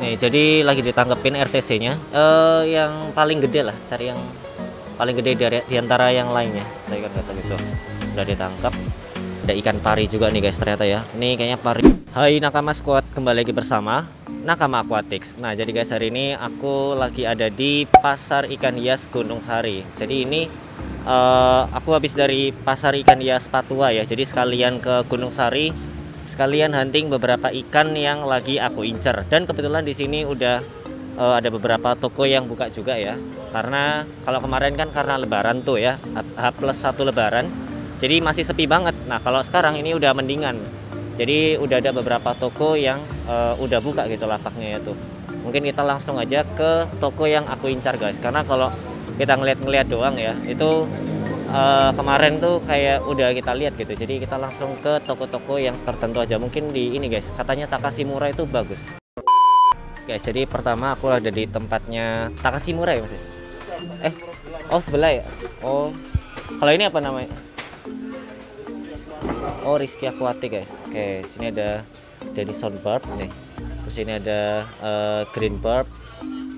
Nih, jadi lagi ditangkepin RTC-nya. Eh yang paling gede lah, cari yang paling gede dari di antara yang lainnya. Saya kan kata gitu. Udah ditangkap. Ada ikan pari juga nih guys ternyata ya. Ini kayaknya pari. Hai Nakama Squad, kembali lagi bersama Nakama Aquatics. Nah, jadi guys hari ini aku lagi ada di Pasar Ikan Hias Gunung Sari. Jadi ini eh, aku habis dari Pasar Ikan Hias Patua ya. Jadi sekalian ke Gunung Sari sekalian hunting beberapa ikan yang lagi aku incer. Dan kebetulan di sini udah uh, ada beberapa toko yang buka juga ya. Karena kalau kemarin kan karena lebaran tuh ya H plus satu lebaran jadi masih sepi banget. Nah kalau sekarang ini udah mendingan. Jadi udah ada beberapa toko yang uh, udah buka gitu lapaknya ya tuh. Mungkin kita langsung aja ke toko yang aku incar guys. Karena kalau kita ngeliat-ngeliat doang ya itu uh, kemarin tuh kayak udah kita lihat gitu. Jadi kita langsung ke toko-toko yang tertentu aja. Mungkin di ini guys. Katanya Takashimura itu bagus. Guys jadi pertama aku ada di tempatnya Takashimura ya mas? Eh oh sebelah ya? Oh. Kalau ini apa namanya? Oh Rizky Aquatic guys. Oke sini ada Denison Barb nih. Terus ini ada uh, Green Barb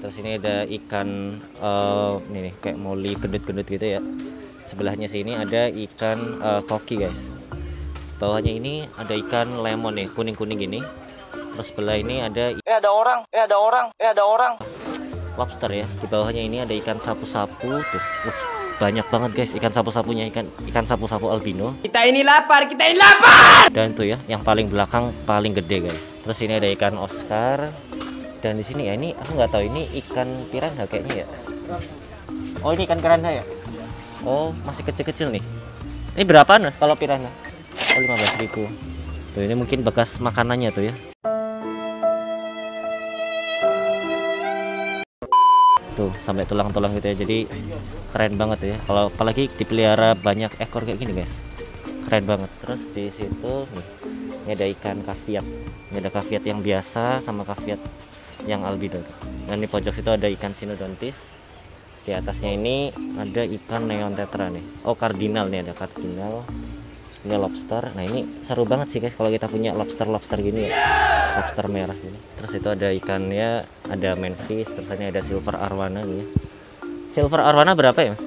terus ini ada ikan uh, ini nih kayak molly gendut-gendut gitu ya sebelahnya sini ada ikan uh, koki guys. Bawahnya ini ada ikan lemon nih kuning-kuning gini terus sebelah ini ada eh ada orang eh ada orang eh ada orang. Lobster ya di bawahnya ini ada ikan sapu-sapu. Tuh Wah, banyak banget guys ikan sapu-sapunya ikan ikan sapu-sapu albino. Kita ini lapar kita ini lapar! Dan tuh ya yang paling belakang paling gede guys. Terus ini ada ikan Oscar. Dan di sini ya ini aku nggak tahu ini ikan piranha kayaknya ya? Oh ini ikan piranha ya Oh, masih kecil-kecil nih. Ini berapa Nas kalau piranha? Oh, 15.000. Tuh, ini mungkin bekas makanannya tuh ya. Tuh, sampai tulang-tulang gitu ya. Jadi keren banget ya. Kalau apalagi dipelihara banyak ekor kayak gini, guys. Keren banget. Terus di situ nih, ini ada ikan kaviat. Ini ada kaviat yang biasa sama kaviat yang albino. Dan di pojok situ ada ikan sinodontis di atasnya ini ada ikan neon tetra nih. Oh kardinal nih ada kardinal. Ini lobster. Nah ini seru banget sih guys kalau kita punya lobster lobster gini ya. Lobster merah gini. Terus itu ada ikannya ada manfish terus ini ada silver arwana nih silver arwana berapa ya mas?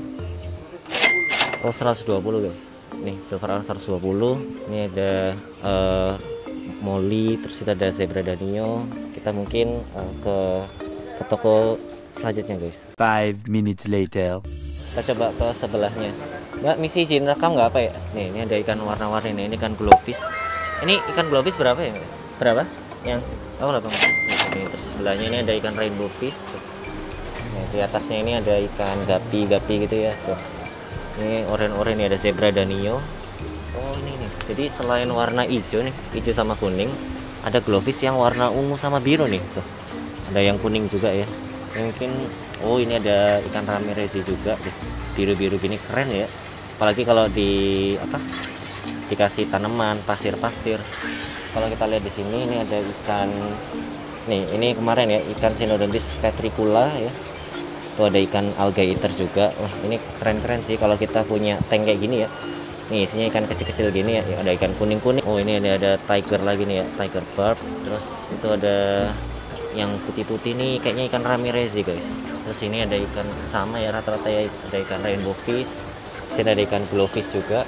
Oh 120 guys. Nih silver arwana 120 ini ada uh, molly terus kita ada zebra danio. Kita mungkin uh, ke ke toko selanjutnya guys. Five minutes later. Kita coba ke sebelahnya. Mbak misi izin rekam nggak apa ya? Nih ini ada ikan warna-warni nih. Ini ikan glowfish. Ini ikan glowfish berapa ya berapa? Yang oh berapa ini terus sebelahnya ini ada ikan rainbow fish. Nah, di atasnya ini ada ikan gapi gapi gitu ya. Tuh. Ini oren-oren ada zebra danio oh ini nih. Jadi selain warna hijau nih hijau sama kuning ada glowfish yang warna ungu sama biru nih. Tuh. Ada yang kuning juga ya mungkin oh ini ada ikan ramirez juga. Deh biru-biru gini keren ya. Apalagi kalau di apa dikasih tanaman pasir-pasir. Kalau kita lihat di sini ini ada ikan nih ini kemarin ya ikan sinodontis petricula ya. Tuh ada ikan alga eater juga. Wah ini keren-keren sih kalau kita punya tank kayak gini ya. Nih isinya ikan kecil-kecil gini ya. Ada ikan kuning-kuning. Oh ini ada, ada tiger lagi nih ya tiger barb. Terus itu ada yang putih-putih nih kayaknya ikan ramirez guys. Terus ini ada ikan sama ya rata-rata ya ada ikan rainbow fish sini ada ikan glowfish juga.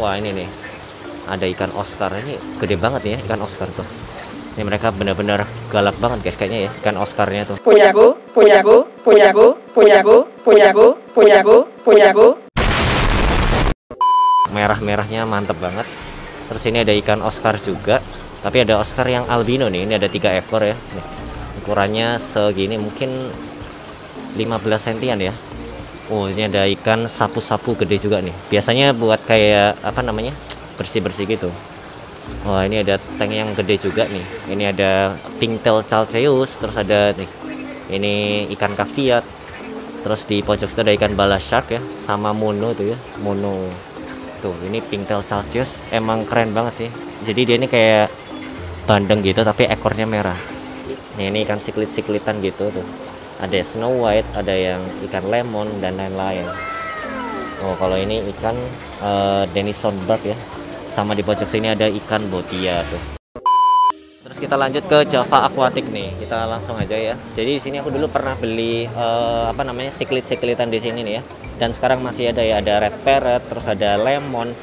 Wah ini nih ada ikan oscar. Ini gede banget ya ikan oscar tuh. Ini mereka benar-benar galak banget guys kayaknya ya ikan oscarnya tuh. Punyaku punyaku punyaku punyaku punyaku punyaku punyaku merah-merahnya mantep banget. Terus ini ada ikan oscar juga tapi ada oscar yang albino nih ini ada tiga ekor ya. Nih ukurannya segini mungkin 15 sentian ya. Oh ini ada ikan sapu-sapu gede juga nih. Biasanya buat kayak apa namanya bersih-bersih gitu. Wah ini ada tank yang gede juga nih. Ini ada pinktail calceus terus ada nih ini ikan kaviat terus di pojok itu ada ikan bala shark ya sama mono tuh ya mono. Tuh ini pinktail calceus emang keren banget sih. Jadi dia ini kayak bandeng gitu tapi ekornya merah Nah, ini ikan siklit-siklitan gitu tuh. Ada snow white, ada yang ikan lemon dan lain-lain. Oh, kalau ini ikan uh, Denison barb ya. Sama di pojok sini ada ikan botia tuh. Terus kita lanjut ke Java Aquatic nih. Kita langsung aja ya. Jadi di sini aku dulu pernah beli eh, apa namanya siklit-siklitan di sini nih ya. Dan sekarang masih ada ya, ada red parrot, terus ada lemon,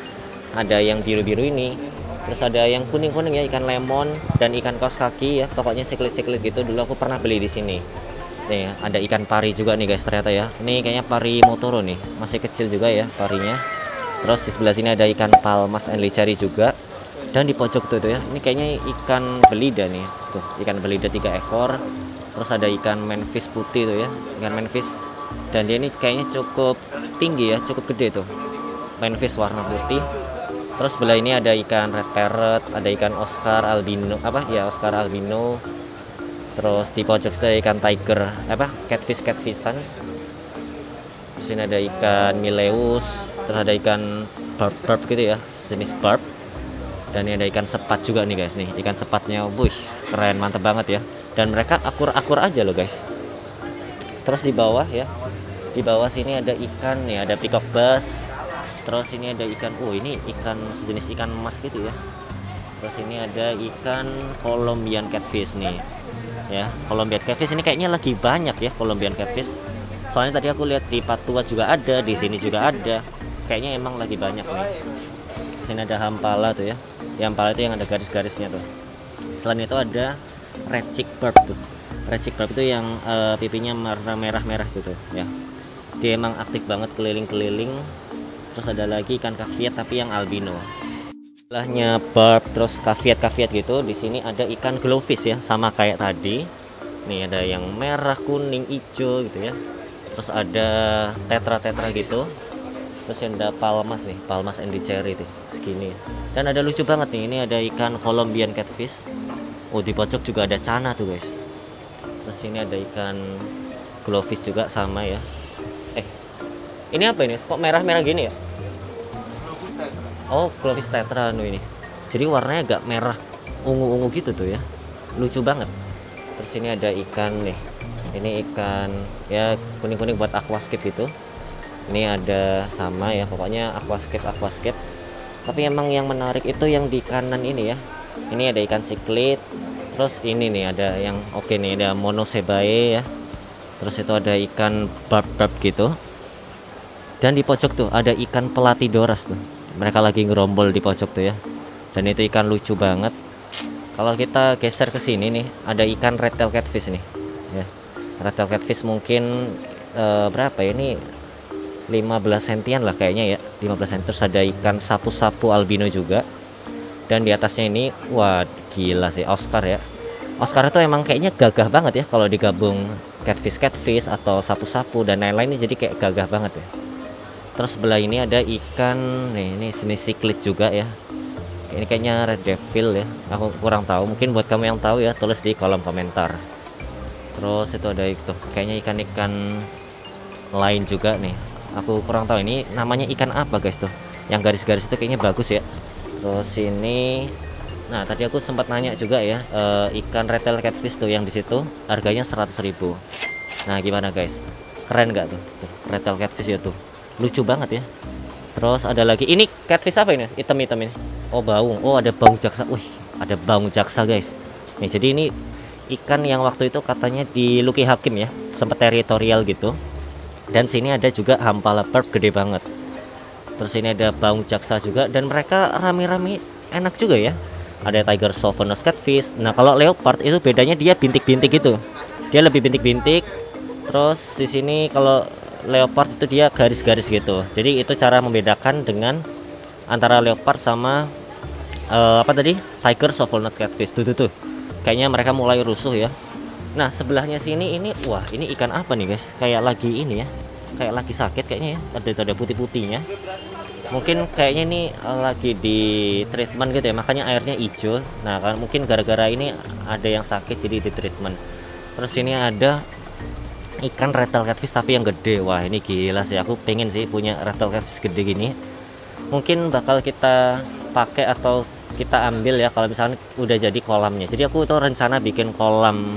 ada yang biru-biru ini, terus ada yang kuning-kuning ya ikan lemon dan ikan kaos kaki ya. Pokoknya siklit-siklit gitu. Dulu aku pernah beli di sini. Nih ada ikan pari juga nih guys ternyata ya. Ini kayaknya pari motoro nih, masih kecil juga ya parinya. Terus di sebelah sini ada ikan palmas and licari juga. Dan di pojok tuh, tuh ya. Ini kayaknya ikan belida nih. Tuh ikan belida tiga ekor. Terus ada ikan manfish putih tuh ya. Ikan manfish. Dan dia ini kayaknya cukup tinggi ya cukup gede tuh. Manfish warna putih terus sebelah ini ada ikan red parrot ada ikan oscar albino apa? Ya oscar albino. Terus di pojok itu ada ikan tiger apa? Catfish catfishan terus ini ada ikan mileus terus ada ikan barb barb gitu ya jenis barb dan ini ada ikan sepat juga nih guys nih. Ikan sepatnya wih keren mantep banget ya. Dan mereka akur-akur aja loh guys. Terus di bawah ya di bawah sini ada ikan nih ada peacock bass terus ini ada ikan oh ini ikan sejenis ikan emas gitu ya. Terus ini ada ikan Colombian catfish nih ya. Colombian catfish ini kayaknya lagi banyak ya Colombian catfish. Soalnya tadi aku lihat di Patua juga ada di sini juga ada. Kayaknya emang lagi banyak nih. Sini ada hampala tuh ya. Yang hampala itu yang ada garis-garisnya tuh. Selain itu ada red barb tuh. Red barb itu yang eh, pipinya merah-merah gitu ya. Dia emang aktif banget keliling-keliling terus ada lagi ikan kaviat tapi yang albino. Sebelahnya barb terus kaviat kaviat gitu di sini ada ikan glowfish ya sama kayak tadi. Nih ada yang merah kuning hijau gitu ya. Terus ada tetra tetra gitu. Terus yang ada palmas nih palmas and cherry tuh segini. Dan ada lucu banget nih ini ada ikan Colombian catfish. Oh di pojok juga ada cana tuh guys. Terus ini ada ikan glowfish juga sama ya. Eh ini apa ini? Kok merah-merah gini ya oh glowfish tetra anu ini. Jadi warnanya agak merah ungu-ungu gitu tuh ya. Lucu banget. Terus ini ada ikan nih. Ini ikan ya kuning-kuning buat aquascape itu ini ada sama ya pokoknya aquascape aquascape. Tapi emang yang menarik itu yang di kanan ini ya. Ini ada ikan siklit. Terus ini nih ada yang oke nih ada monosebae ya. Terus itu ada ikan barb barb gitu. Dan di pojok tuh ada ikan pelatidoras tuh mereka lagi ngerombol di pojok tuh ya. Dan itu ikan lucu banget. Kalau kita geser ke sini nih ada ikan red tail catfish nih ya. Red tail catfish mungkin eh, berapa ya? Ini 15 sentian lah kayaknya ya. 15 cm terus ada ikan sapu-sapu albino juga. Dan di atasnya ini wah gila sih Oscar ya. Oscar itu emang kayaknya gagah banget ya kalau digabung catfish catfish atau sapu-sapu dan lain-lain ini jadi kayak gagah banget ya terus sebelah ini ada ikan. Nih ini sini siklit juga ya. Ini kayaknya red devil ya. Aku kurang tahu. Mungkin buat kamu yang tahu ya tulis di kolom komentar. Terus itu ada itu. Kayaknya ikan-ikan lain juga nih. Aku kurang tahu. Ini namanya ikan apa guys tuh? Yang garis-garis itu kayaknya bagus ya. Terus ini nah tadi aku sempat nanya juga ya eh, ikan retail catfish tuh yang di situ harganya 100.000 nah gimana guys? Keren nggak tuh? tuh retail catfish ya lucu banget ya. Terus ada lagi ini catfish apa ini hitam-hitam ini. Oh baung. Oh ada baung jaksa. Wih ada baung jaksa guys. Nih jadi ini ikan yang waktu itu katanya di Lucky Hakim ya sempat teritorial gitu. Dan sini ada juga hampala perp gede banget. Terus ini ada baung jaksa juga. Dan mereka rame-rame enak juga ya. Ada tiger sophonus catfish. Nah kalau leopard itu bedanya dia bintik-bintik gitu. Dia lebih bintik-bintik. Terus di sini kalau leopard itu dia garis-garis gitu jadi itu cara membedakan dengan antara leopard sama eh, apa tadi tiger sophonus catfish tuh tuh tuh kayaknya mereka mulai rusuh ya Nah sebelahnya sini ini wah ini ikan apa nih guys? Kayak lagi ini ya, kayak lagi sakit kayaknya ya. Ada ada putih-putihnya. Mungkin kayaknya ini eh, lagi di treatment gitu ya, makanya airnya hijau. Nah mungkin gara-gara ini ada yang sakit jadi di treatment. Terus ini ada ikan red tail catfish tapi yang gede. Wah ini gila sih. Aku pengen sih punya red tail catfish gede gini. Mungkin bakal kita pakai atau kita ambil ya kalau misalnya udah jadi kolamnya. Jadi aku itu rencana bikin kolam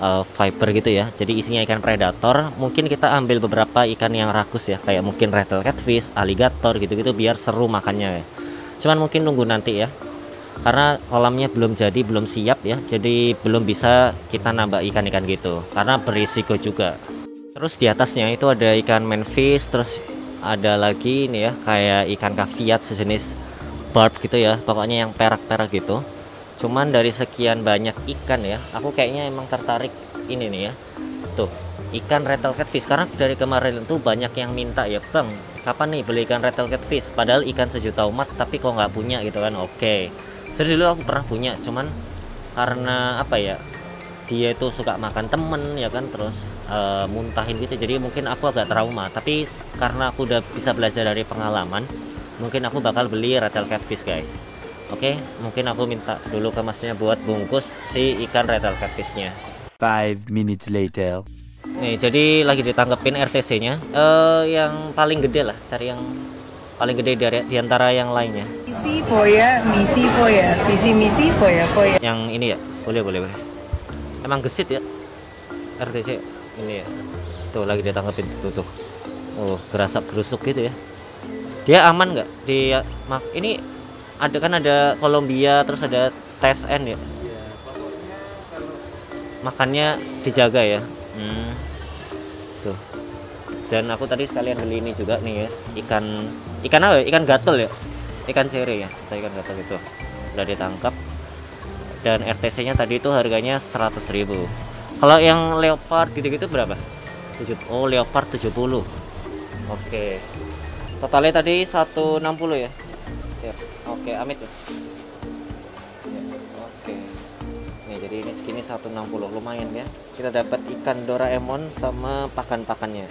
uh, fiber gitu ya jadi isinya ikan predator mungkin kita ambil beberapa ikan yang rakus ya kayak mungkin rattle catfish alligator gitu-gitu biar seru makannya ya cuman mungkin nunggu nanti ya karena kolamnya belum jadi belum siap ya. Jadi belum bisa kita nambah ikan-ikan gitu. Karena berisiko juga. Terus di atasnya itu ada ikan manfish terus ada lagi ini ya kayak ikan kaviat sejenis barb gitu ya. Pokoknya yang perak-perak gitu. Cuman dari sekian banyak ikan ya aku kayaknya emang tertarik ini nih ya. Tuh ikan rattle catfish. Karena dari kemarin itu banyak yang minta ya bang kapan nih beli ikan rattle catfish? Padahal ikan sejuta umat tapi kok nggak punya gitu kan? Oke Jadi dulu aku pernah punya cuman karena apa ya dia itu suka makan temen ya kan terus eh, muntahin gitu jadi mungkin aku agak trauma tapi karena aku udah bisa belajar dari pengalaman mungkin aku bakal beli rattle catfish guys oke mungkin aku minta dulu ke masnya buat bungkus si ikan rattle catfishnya Five minutes later. Nih, jadi lagi ditangkepin RTC-nya. Eh yang paling gede lah, cari yang paling gede dari di antara yang lainnya. Misi foya, misi foya, visi misi foya foya. Yang ini ya, boleh boleh boleh. Emang gesit ya RTC ini ya. Tuh lagi ditangkepin tuh tuh. Oh, gerasap gerusuk gitu ya. Dia aman nggak? Di mak ini ada kan ada Kolombia terus ada TSN ya. Makannya dijaga ya. Hmm. Tuh. Dan aku tadi sekalian beli ini juga nih ya, ikan ikan apa? Ikan gatel ya. Ikan sere ya. Tadi ikan gatel itu. Udah ditangkap. Dan RTC-nya tadi itu harganya 100.000. Kalau yang leopard gitu-gitu berapa? 7 Oh, leopard 70. Oke. Totalnya tadi 160 ya. Siap. Oke, amit, Mas. Ya, jadi ini segini 160 lumayan ya. Kita dapat ikan Doraemon sama pakan-pakannya.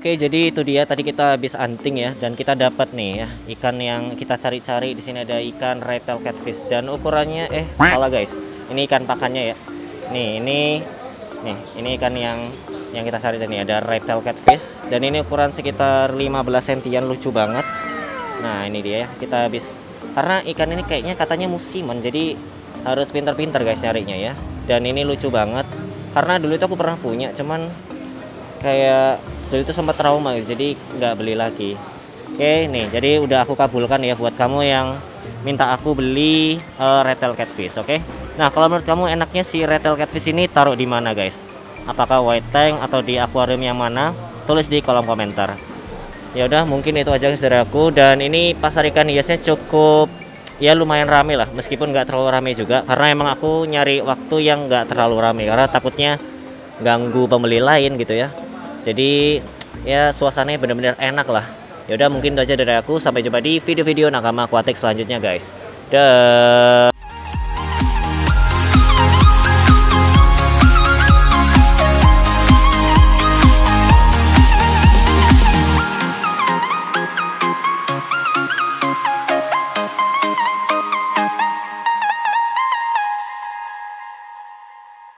Oke, jadi itu dia tadi kita habis anting ya dan kita dapat nih ya ikan yang kita cari-cari di sini ada ikan rattle catfish dan ukurannya eh salah guys. Ini ikan pakannya ya. Nih, ini nih, ini ikan yang yang kita cari tadi ada rattle catfish dan ini ukuran sekitar 15 sentian lucu banget. Nah, ini dia ya. Kita habis karena ikan ini kayaknya katanya musiman jadi harus pintar-pintar guys nyarinya ya. Dan ini lucu banget karena dulu itu aku pernah punya cuman kayak dulu itu sempat trauma jadi nggak beli lagi. Oke nih jadi udah aku kabulkan ya buat kamu yang minta aku beli eh, rattle catfish oke? Nah kalau menurut kamu enaknya si rattle catfish ini taruh di mana guys? Apakah white tank atau di akuarium yang mana? Tulis di kolom komentar. Ya udah mungkin itu aja guys dari aku. Dan ini pasar ikan hiasnya cukup ya lumayan rame lah meskipun nggak terlalu rame juga karena emang aku nyari waktu yang nggak terlalu rame karena takutnya ganggu pembeli lain gitu ya jadi ya suasananya benar-benar enak lah. Ya udah mungkin itu aja dari aku. Sampai jumpa di video-video nakama aquatic selanjutnya guys. Dah